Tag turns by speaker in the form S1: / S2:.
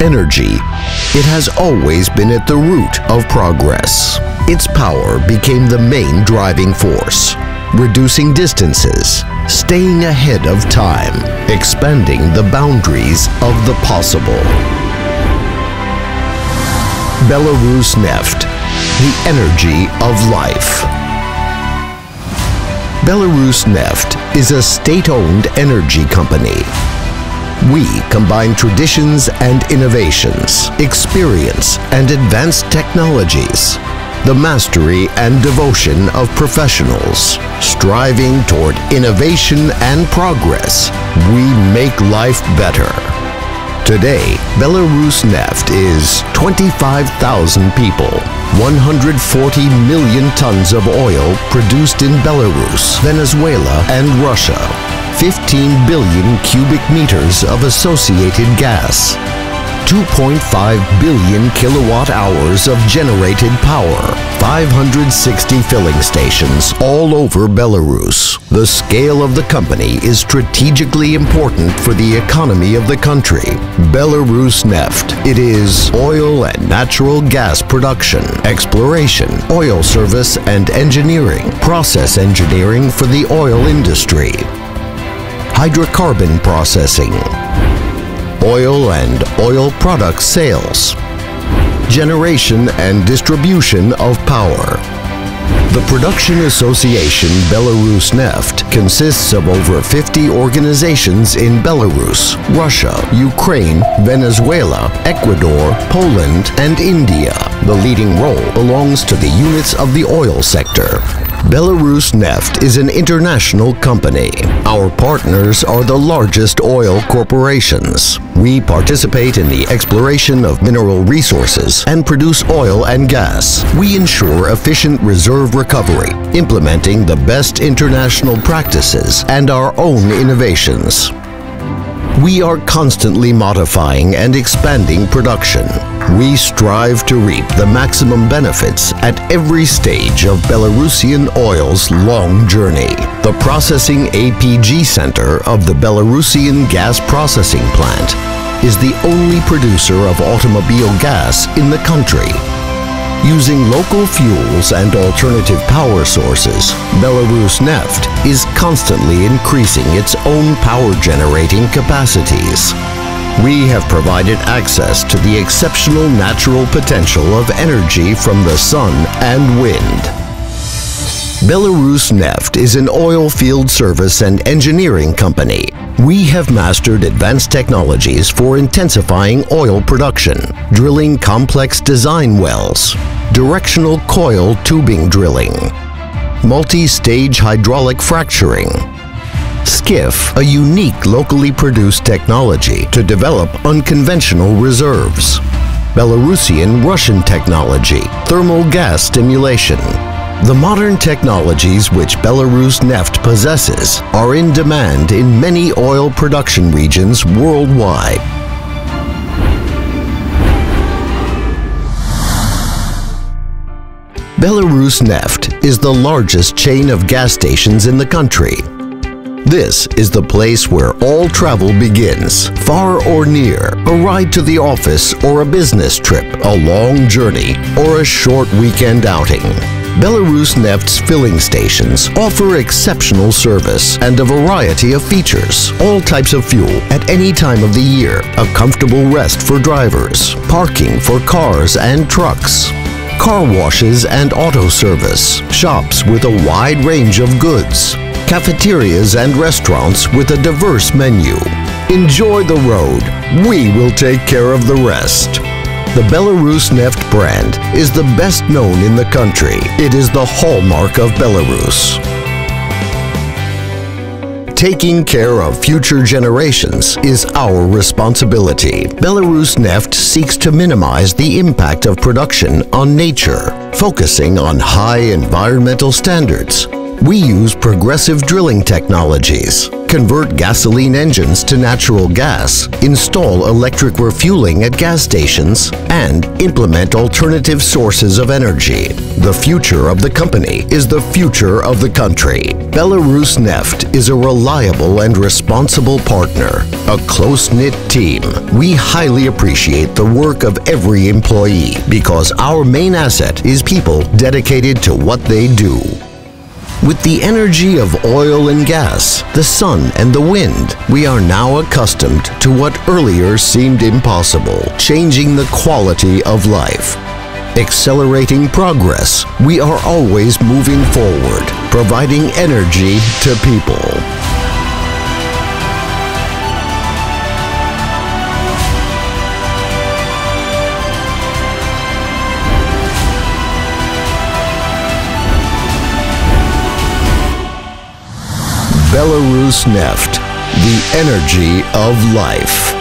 S1: energy. It has always been at the root of progress. Its power became the main driving force, reducing distances, staying ahead of time, expanding the boundaries of the possible. Belorusneft, the energy of life. Belorusneft is a state-owned energy company. We combine traditions and innovations, experience and advanced technologies, the mastery and devotion of professionals. Striving toward innovation and progress, we make life better. Today, Belorusneft is 25,000 people, 140 million tons of oil produced in Belarus, Venezuela, and Russia, 15 billion cubic meters of associated gas, 2.5 billion kilowatt hours of generated power, 560 filling stations all over Belarus. The scale of the company is strategically important for the economy of the country. Belorusneft. It is oil and natural gas production, exploration, oil service and engineering, process engineering for the oil industry, hydrocarbon processing, oil and oil product sales, generation and distribution of power. The Production Association Belorusneft consists of over 50 organizations in Belarus, Russia, Ukraine, Venezuela, Ecuador, Poland, and India. The leading role belongs to the units of the oil sector. Belorusneft is an international company. Our partners are the largest oil corporations. We participate in the exploration of mineral resources and produce oil and gas. We ensure efficient reserve recovery, implementing the best international practices and our own innovations. We are constantly modifying and expanding production. We strive to reap the maximum benefits at every stage of Belarusian oil's long journey. The Processing APG Center of the Belarusian Gas Processing Plant is the only producer of automobile gas in the country. Using local fuels and alternative power sources, Belorusneft is constantly increasing its own power generating capacities. We have provided access to the exceptional natural potential of energy from the sun and wind. Belorusneft is an oil field service and engineering company. We have mastered advanced technologies for intensifying oil production, drilling complex design wells, directional coil tubing drilling, multi-stage hydraulic fracturing, Skiff, a unique locally produced technology to develop unconventional reserves. Belarusian Russian technology, thermal gas stimulation. The modern technologies which Belorusneft possesses are in demand in many oil production regions worldwide. Belorusneft is the largest chain of gas stations in the country. This is the place where all travel begins, far or near, a ride to the office or a business trip, a long journey, or a short weekend outing. Belorusneft's filling stations offer exceptional service and a variety of features, all types of fuel at any time of the year, a comfortable rest for drivers, parking for cars and trucks, car washes and auto service, shops with a wide range of goods, cafeterias and restaurants with a diverse menu. Enjoy the road. We will take care of the rest. The Belorusneft brand is the best known in the country. It is the hallmark of Belarus. Taking care of future generations is our responsibility. Belorusneft seeks to minimize the impact of production on nature, focusing on high environmental standards, We use progressive drilling technologies, convert gasoline engines to natural gas, install electric refueling at gas stations, and implement alternative sources of energy. The future of the company is the future of the country. Belorusneft is a reliable and responsible partner, a close-knit team. We highly appreciate the work of every employee because our main asset is people dedicated to what they do. With the energy of oil and gas, the sun and the wind, we are now accustomed to what earlier seemed impossible, changing the quality of life. Accelerating progress, we are always moving forward, providing energy to people. Belorusneft, the energy of life.